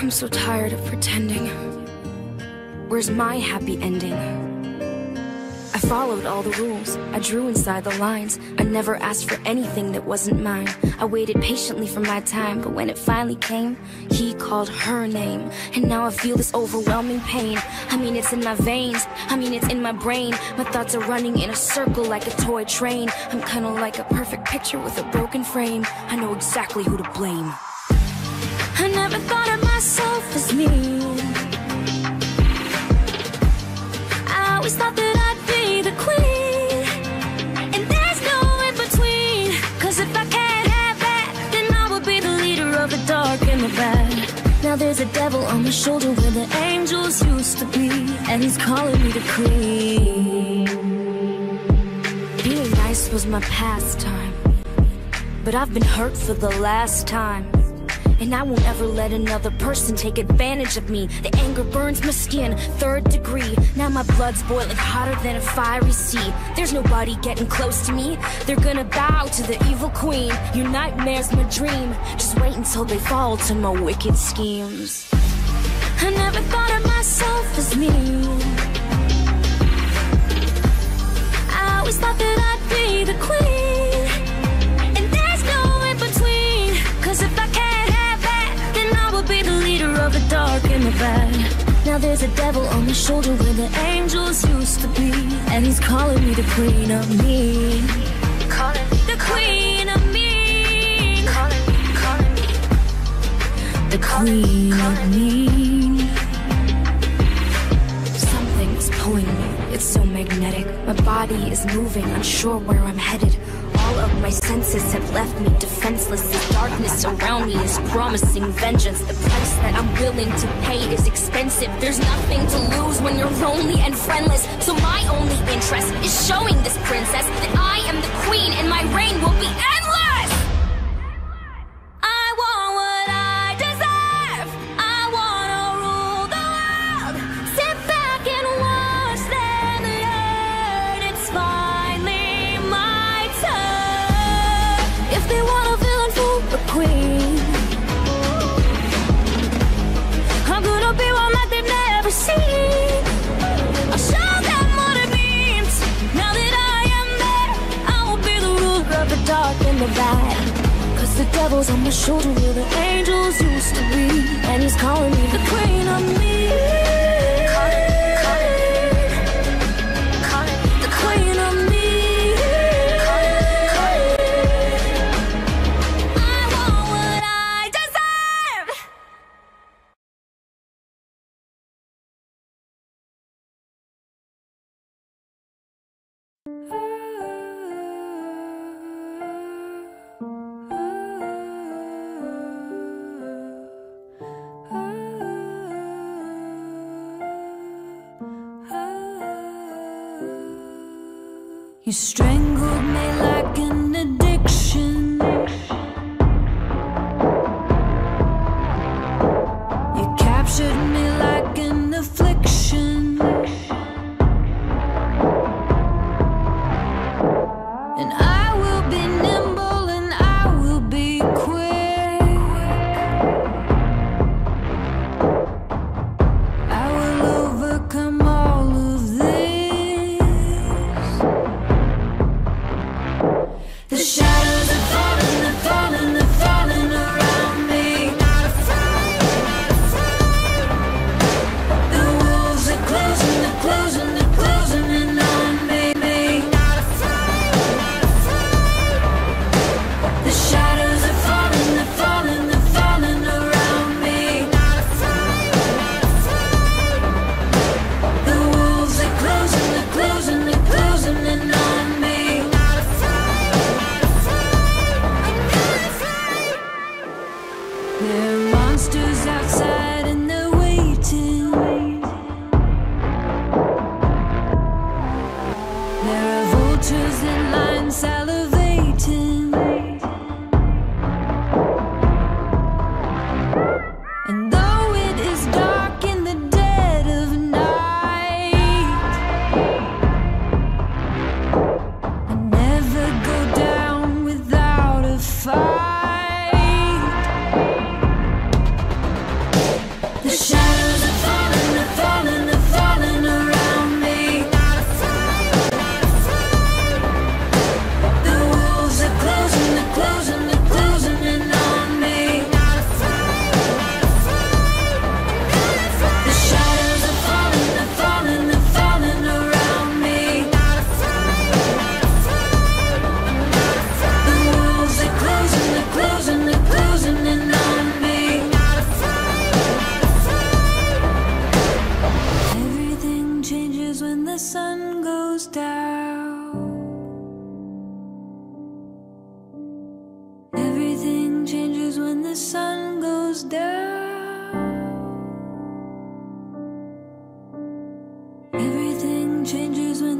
I'm so tired of pretending. Where's my happy ending? I followed all the rules. I drew inside the lines. I never asked for anything that wasn't mine. I waited patiently for my time, but when it finally came, he called her name. And now I feel this overwhelming pain. I mean, it's in my veins. I mean, it's in my brain. My thoughts are running in a circle like a toy train. I'm kinda like a perfect picture with a broken frame. I know exactly who to blame. I never thought of myself as me. I always thought that I'd be the queen. And there's no in between. Cause if I can't have that, then I will be the leader of the dark and the bad. Now there's a devil on my shoulder where the angels used to be. And he's calling me the queen. Being nice was my pastime. But I've been hurt for the last time. And I won't ever let another person take advantage of me. The anger burns my skin, third degree. Now my blood's boiling hotter than a fiery sea. There's nobody getting close to me. They're gonna bow to the evil queen. Your nightmare's my dream. Just wait until they fall to my wicked schemes. I never thought of myself as me. Now there's a devil on my shoulder where the angels used to be. And he's calling me the queen of me. Calling me the queen of me. Calling me, calling me. The queen of me. Something is pulling me. It's so magnetic. My body is moving, unsure where I'm headed. My senses have left me defenseless. The darkness around me is promising vengeance. The price that I'm willing to pay is expensive. There's nothing to lose when you're lonely and friendless. So my only interest is showing this princess that I am the queen and my reign will be endless. The devil's on my shoulder where the angels used to be. And he's calling me the queen of me. You strangled me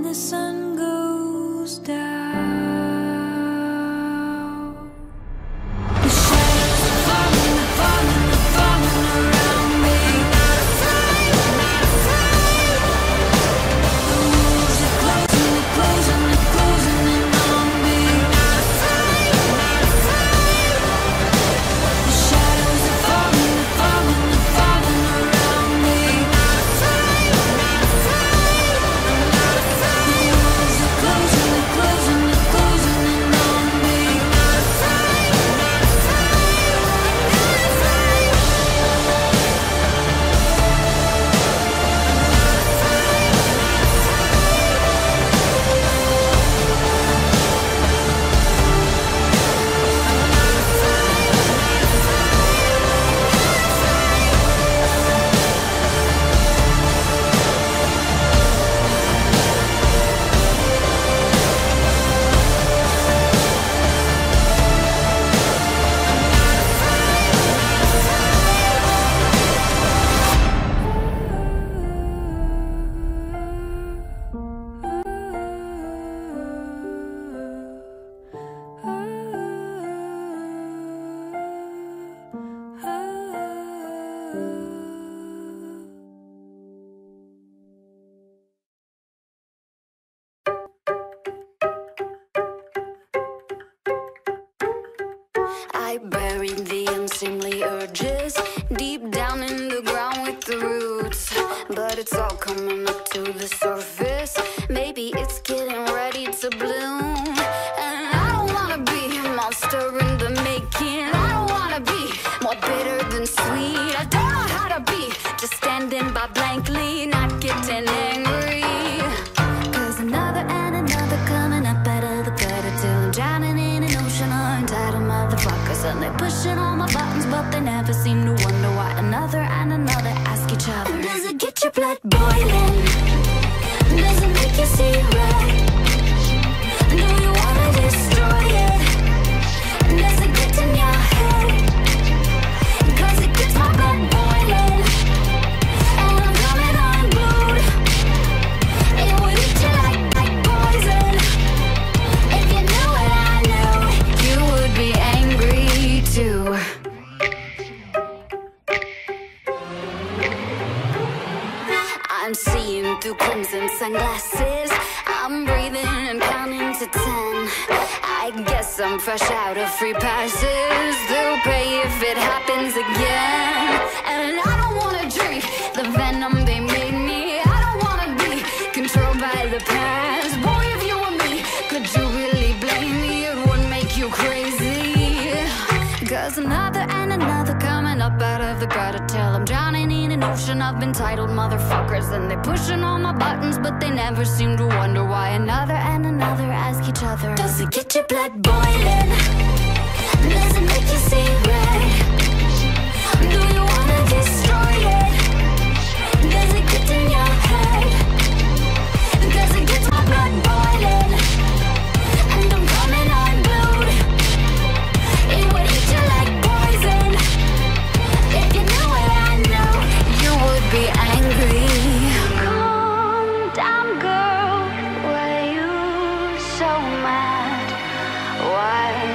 the sun I buried the unseemly urges deep down in the ground with the roots. But it's all coming up to the surface. Maybe it's getting ready to bloom. And I don't wanna be a monster in the making. I don't wanna be more bitter than sweet. I don't know how to be just standing by blankly, not getting angry. They're pushing all my buttons, but they never seem to wonder why another and another ask each other. Does it get your blood boiling? Does it make you see red? Cause another and another coming up out of the gutter till I'm drowning in an ocean of entitled motherfuckers. And they're pushing all my buttons, but they never seem to wonder why another and another ask each other Does it get your blood boiling?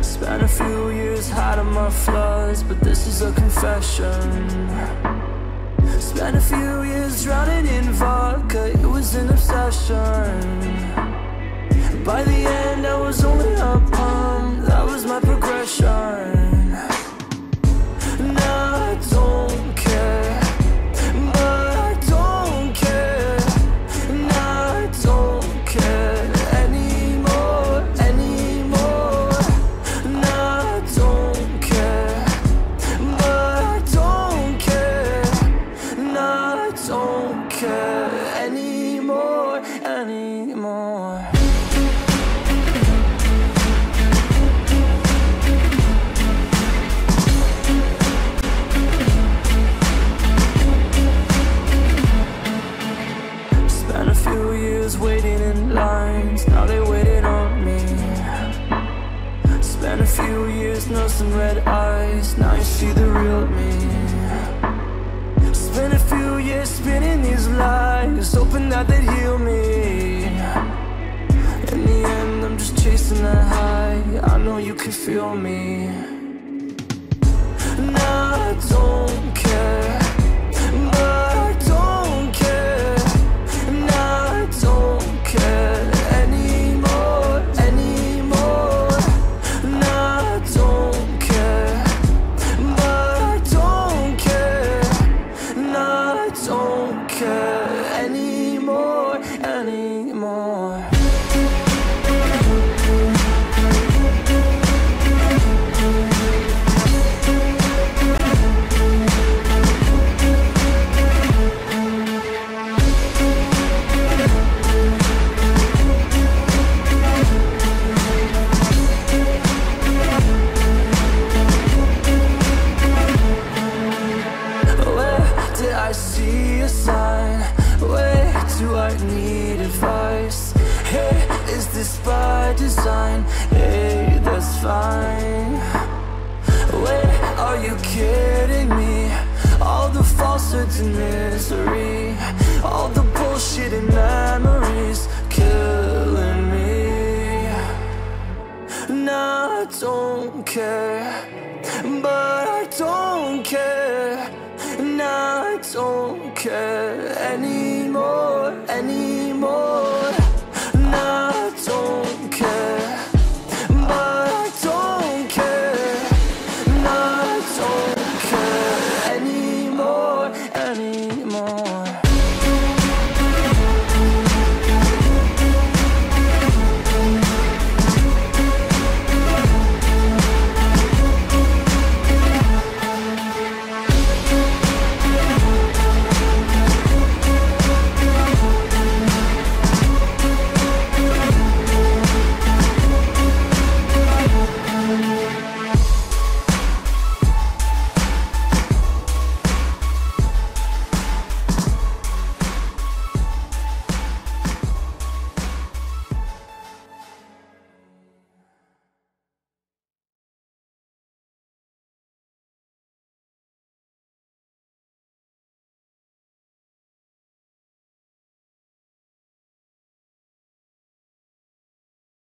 Spent a few years hiding my flaws, but this is a confession. Spent a few years drowning in vodka, it was an obsession. By the end, I was only a pump, that was my progression. See the real me. Spent a few years spinning these lies, hoping that they'd heal me. In the end, I'm just chasing that high, I know you can feel me. Now I don't care, and misery, all the bullshit and memories killing me. Now I don't care,